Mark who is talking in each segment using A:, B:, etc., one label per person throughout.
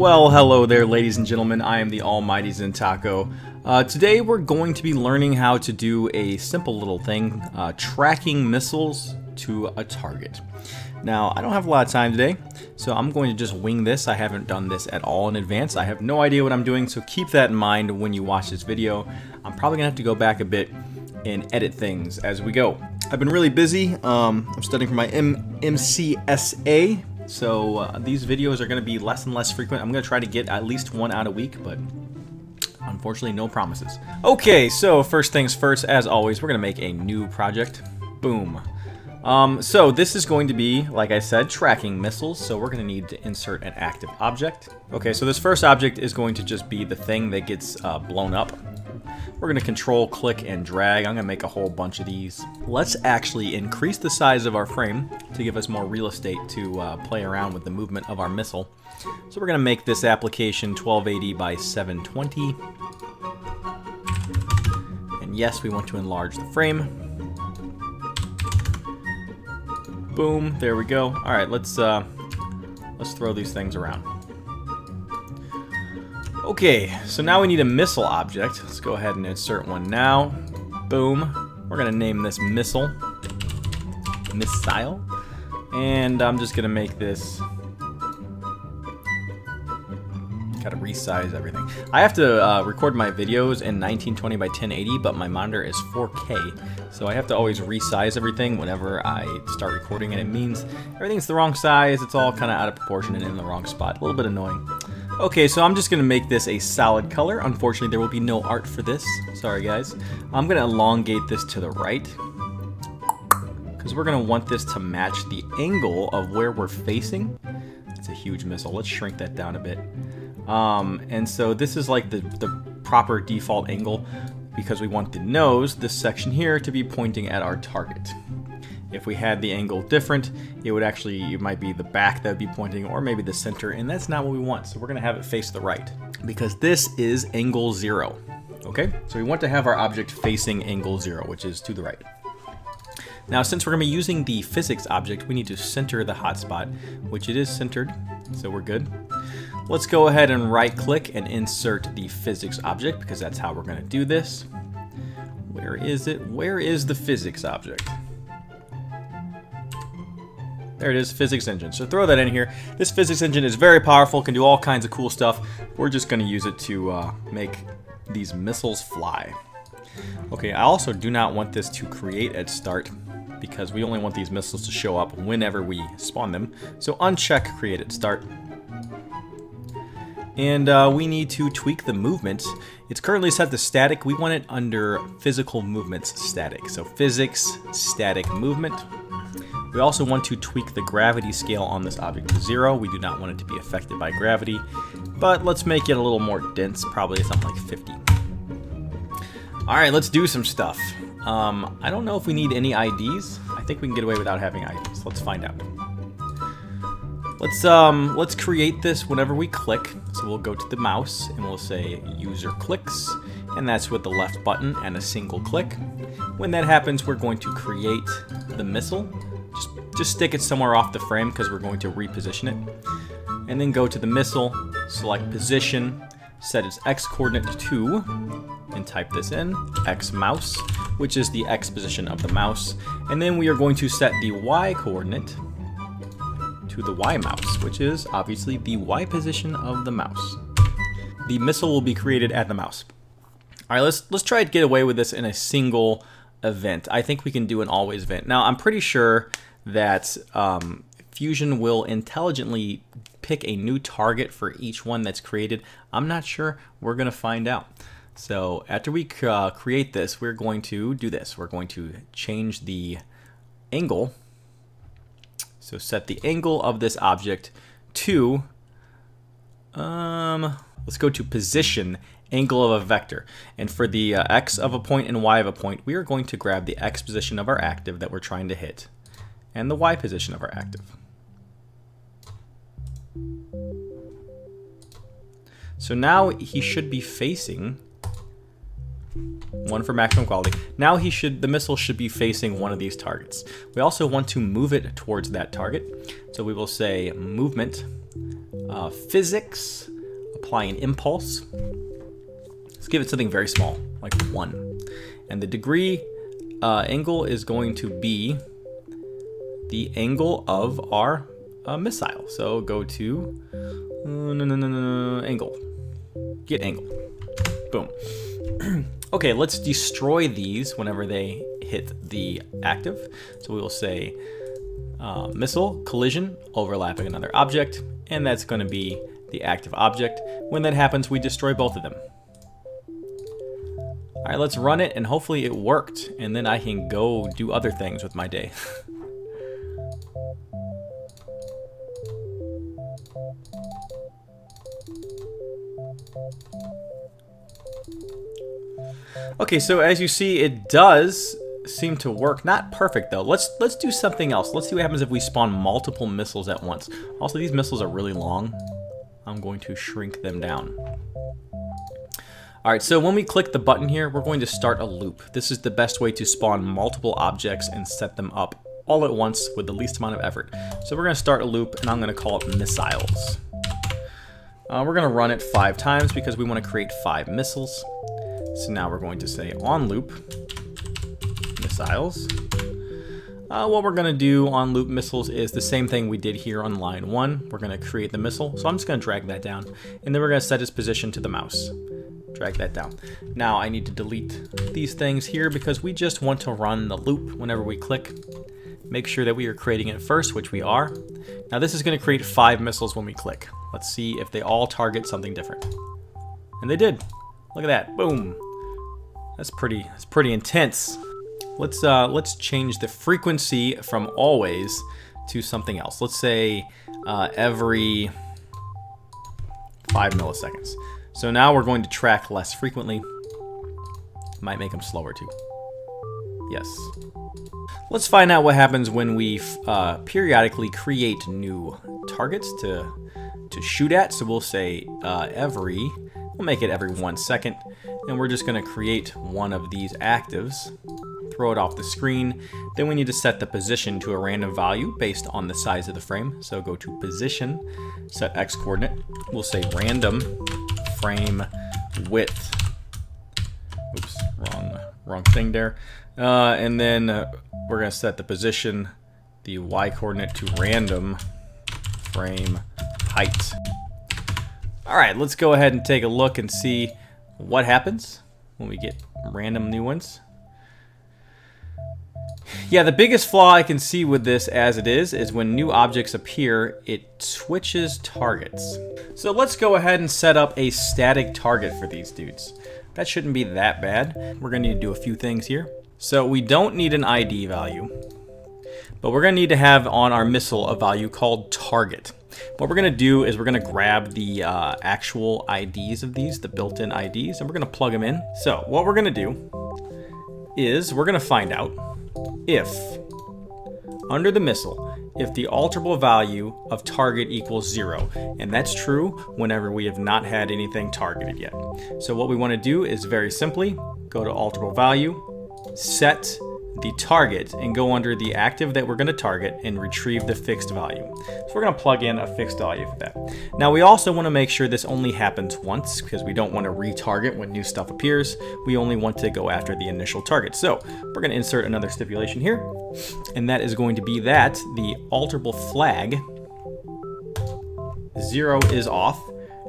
A: Well, hello there, ladies and gentlemen. I am the almighty Zentaco. Uh, today we're going to be learning how to do a simple little thing, uh, tracking missiles to a target. Now, I don't have a lot of time today, so I'm going to just wing this. I haven't done this at all in advance. I have no idea what I'm doing, so keep that in mind when you watch this video. I'm probably going to have to go back a bit and edit things as we go. I've been really busy. Um, I'm studying for my M MCSA, so uh, these videos are going to be less and less frequent. I'm going to try to get at least one out a week, but unfortunately no promises. Okay, so first things first, as always, we're going to make a new project. Boom. Um, so this is going to be, like I said, tracking missiles, so we're going to need to insert an active object. Okay, so this first object is going to just be the thing that gets uh, blown up. We're going to control, click, and drag. I'm going to make a whole bunch of these. Let's actually increase the size of our frame to give us more real estate to uh, play around with the movement of our missile. So we're going to make this application 1280 by 720. And yes, we want to enlarge the frame. Boom, there we go. All right, let's uh, let's throw these things around. Okay, so now we need a missile object. Let's go ahead and insert one now. Boom. We're gonna name this missile. Missile. And I'm just gonna make this gotta resize everything. I have to uh, record my videos in 1920 by 1080, but my monitor is 4K, so I have to always resize everything whenever I start recording, and it means everything's the wrong size, it's all kind of out of proportion and in the wrong spot. A little bit annoying. Okay, so I'm just to make this a solid color. Unfortunately, there will be no art for this. Sorry, guys. I'm to elongate this to the right because we're to want this to match the angle of where we're facing. It's a huge missile. Let's shrink that down a bit. Um, and so this is like the, the proper default angle because we want the nose, this section here, to be pointing at our target. If we had the angle different, it would actually, it might be the back that would be pointing or maybe the center, and that's not what we want. So we're gonna have it face the right because this is angle zero, okay? So we want to have our object facing angle zero, which is to the right. Now, since we're gonna be using the physics object, we need to center the hotspot, which it is centered, so we're good. Let's go ahead and right click and insert the physics object because that's how we're gonna do this. Where is it? Where is the physics object? There it is, physics engine. So throw that in here. This physics engine is very powerful, can do all kinds of cool stuff. We're just going to use it to uh, make these missiles fly. Okay, I also do not want this to create at start because we only want these missiles to show up whenever we spawn them. So uncheck create at start. And uh, we need to tweak the movement. It's currently set to static. We want it under physical movements static. So physics, static movement. We also want to tweak the gravity scale on this object to zero. We do not want it to be affected by gravity, but let's make it a little more dense, probably something like 50. All right, let's do some stuff. Um, I don't know if we need any IDs. I think we can get away without having IDs. Let's find out. Let's um, let's create this whenever we click. So we'll go to the mouse and we'll say user clicks, and that's with the left button and a single click. When that happens, we're going to create the missile just, just stick it somewhere off the frame because we're going to reposition it. And then go to the missile, select position, set its x coordinate to, and type this in, x mouse, which is the x position of the mouse. And then we are going to set the y coordinate to the y mouse, which is obviously the y position of the mouse. The missile will be created at the mouse. All right, let's let's try to get away with this in a single event. I think we can do an always event. Now, I'm pretty sure that um, Fusion will intelligently pick a new target for each one that's created. I'm not sure. We're going to find out. So after we uh, create this, we're going to do this. We're going to change the angle. So set the angle of this object to, um, let's go to position angle of a vector. And for the uh, x of a point and y of a point, we are going to grab the x position of our active that we're trying to hit and the y position of our active. So now he should be facing one for maximum quality. Now he should the missile should be facing one of these targets. We also want to move it towards that target. So we will say movement uh, physics apply an impulse. Let's give it something very small, like 1. And the degree uh, angle is going to be the angle of our uh, missile. So go to uh, no, no, no, no, angle. Get angle. Boom. okay, let's destroy these whenever they hit the active. So we will say uh, missile, collision, overlapping another object, and that's going to be the active object. When that happens, we destroy both of them. All right, let's run it, and hopefully it worked, and then I can go do other things with my day. Okay, so as you see, it does seem to work. Not perfect though. Let's let's do something else. Let's see what happens if we spawn multiple missiles at once. Also, these missiles are really long. I'm going to shrink them down. All right, so when we click the button here, we're going to start a loop. This is the best way to spawn multiple objects and set them up all at once with the least amount of effort. So we're gonna start a loop and I'm gonna call it missiles. Uh, we're gonna run it five times because we wanna create five missiles. So now we're going to say on loop missiles. Uh, what we're going to do on loop missiles is the same thing we did here on line 1. We're going to create the missile. So I'm just going to drag that down. And then we're going to set its position to the mouse. Drag that down. Now I need to delete these things here because we just want to run the loop whenever we click. Make sure that we are creating it first, which we are. Now this is going to create five missiles when we click. Let's see if they all target something different. And they did. Look at that. Boom. That's pretty that's pretty intense. Let's uh let's change the frequency from always to something else. Let's say uh, every 5 milliseconds. So now we're going to track less frequently. Might make them slower too. Yes. Let's find out what happens when we uh, periodically create new targets to to shoot at. So we'll say uh, every We'll make it every one second, and we're just gonna create one of these actives, throw it off the screen. Then we need to set the position to a random value based on the size of the frame. So go to position, set X coordinate. We'll say random frame width. Oops, wrong, wrong thing there. Uh, and then uh, we're gonna set the position, the Y coordinate to random frame height. All right, let's go ahead and take a look and see what happens when we get random new ones. Yeah, the biggest flaw I can see with this as it is, is when new objects appear, it switches targets. So let's go ahead and set up a static target for these dudes. That shouldn't be that bad. We're gonna need to do a few things here. So we don't need an ID value, but we're gonna need to have on our missile a value called target. What we're gonna do is we're gonna grab the uh, actual IDs of these, the built-in IDs, and we're gonna plug them in. So what we're gonna do is we're gonna find out if, under the missile, if the alterable value of target equals zero. And that's true whenever we have not had anything targeted yet. So what we wanna do is very simply go to alterable value, set the target and go under the active that we're going to target and retrieve the fixed value. So we're going to plug in a fixed value for that. Now we also want to make sure this only happens once because we don't want to retarget when new stuff appears. We only want to go after the initial target. So we're going to insert another stipulation here and that is going to be that the alterable flag zero is off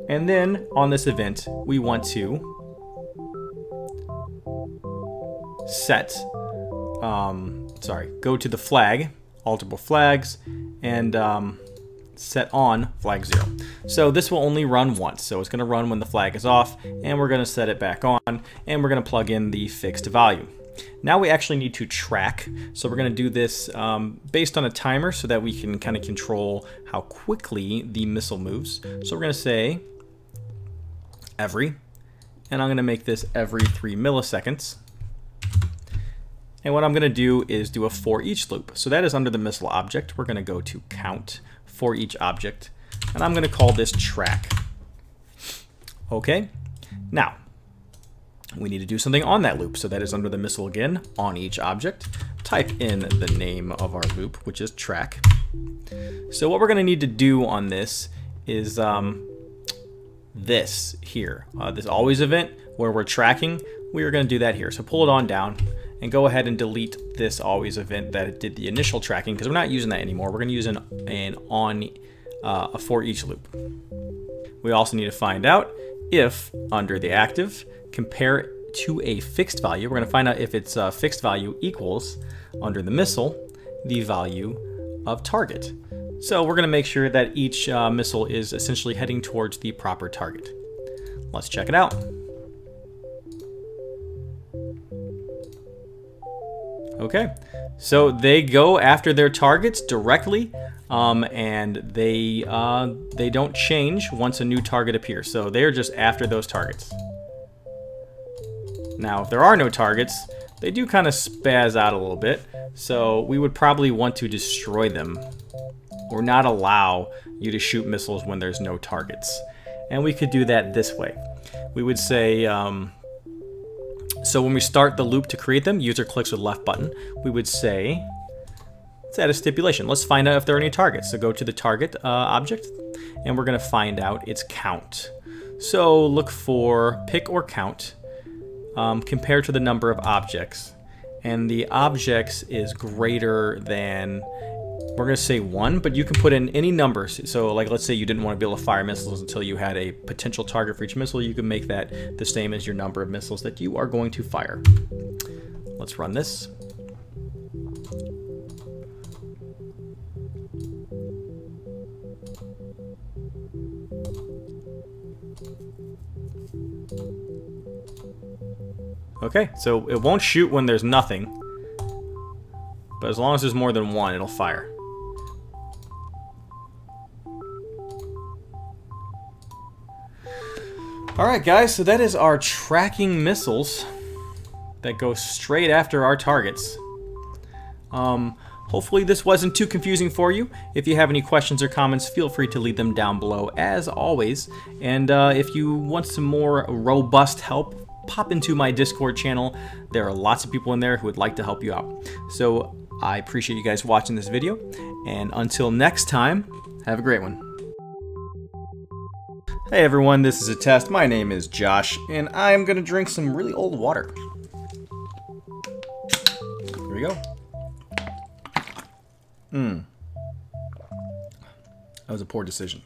A: and then on this event we want to set um, sorry, go to the flag, alterable flags, and um, set on flag zero. So this will only run once. So it's going to run when the flag is off, and we're going to set it back on, and we're going to plug in the fixed value. Now we actually need to track. So we're going to do this um, based on a timer so that we can kind of control how quickly the missile moves. So we're going to say every, and I'm going to make this every three milliseconds. And what I'm going to do is do a for each loop. So that is under the missile object. We're going to go to count for each object. And I'm going to call this track. Okay. Now, we need to do something on that loop. So that is under the missile again, on each object. Type in the name of our loop, which is track. So what we're going to need to do on this is um, this here, uh, this always event where we're tracking, we are going to do that here. So pull it on down and go ahead and delete this always event that did the initial tracking because we're not using that anymore. We're going to use an, an on uh, a for each loop. We also need to find out if under the active, compare to a fixed value. We're going to find out if its uh, fixed value equals under the missile, the value of target. So we're going to make sure that each uh, missile is essentially heading towards the proper target. Let's check it out. Okay, so they go after their targets directly, um, and they uh, they don't change once a new target appears. So they're just after those targets. Now, if there are no targets, they do kind of spaz out a little bit. So we would probably want to destroy them or not allow you to shoot missiles when there's no targets. And we could do that this way. We would say, um, so when we start the loop to create them, user clicks with left button, we would say, let's add a stipulation. Let's find out if there are any targets. So go to the target uh, object, and we're going to find out its count. So look for pick or count um, compared to the number of objects. And the objects is greater than we're going to say one, but you can put in any numbers. So like, let's say you didn't want to be able to fire missiles until you had a potential target for each missile. You can make that the same as your number of missiles that you are going to fire. Let's run this. Okay, so it won't shoot when there's nothing. But as long as there's more than one, it'll fire. Alright guys, so that is our tracking missiles that go straight after our targets. Um, hopefully this wasn't too confusing for you. If you have any questions or comments, feel free to leave them down below as always. And uh, if you want some more robust help, pop into my Discord channel. There are lots of people in there who would like to help you out. So I appreciate you guys watching this video. And until next time, have a great one. Hey everyone, this is a test. My name is Josh, and I'm gonna drink some really old water. Here we go. Mmm. That was a poor decision.